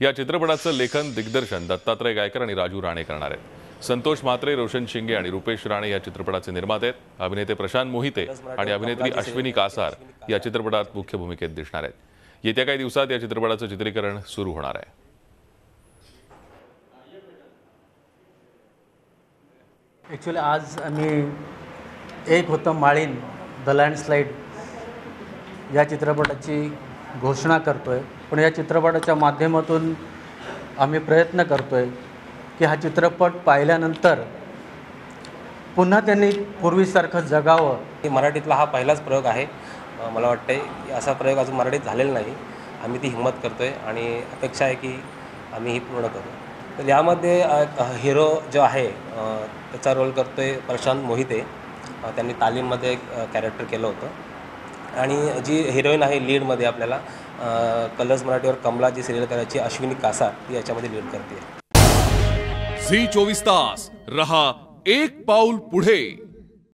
या चित्रपटाचं लेखन दिग्दर्शन दत्तात्रय गायकर आणि राजू राणे करणार आहेत. संतोष म्हात्रे रोशन शिंगे आणि रुपेश राणे या चित्रपटाचे निर्माते आहेत. अभिनेते प्रशांत मोहिते आणि अभिनेत्री अश्विनी कासार या चित्रपटात मुख्य भूमिकेत दिसणार आहेत. येत्या काही दिवसात या चित्रपटाचं चित्रीकरण सुरू होणार आहे. ॲक्च्युली आज आम्ही एक होतं माळीन द लँडस्लाईड या चित्रपटाची घोषणा करतो आहे पण या चित्रपटाच्या माध्यमातून आम्ही प्रयत्न करतो आहे की हा चित्रपट पाहिल्यानंतर पुन्हा त्यांनी पूर्वीसारखं जगावं. की मराठीतला हा पहिलाच प्रयोग आहे. मला वाटतं की असा प्रयोग अजून मराठीत झालेला नाही. आम्ही ती हिंमत करतो आहे आणि अपेक्षा आहे की आम्ही ही पूर्ण करू. तर यामध्ये हिरो जो आहे त्याचा रोल करतो आहे प्रशांत मोहिते. त्यांनी तालीममध्ये एक कॅरेक्टर केलं होतं. आणि जी हिरोईन आहे लीडमध्ये आपल्याला कलर्स मराठीवर कमला जी सिरियल करायची अश्विनी कासार ती याच्यामध्ये लीड करते. झी चोवीस तास रहा एक पाऊल पुढे.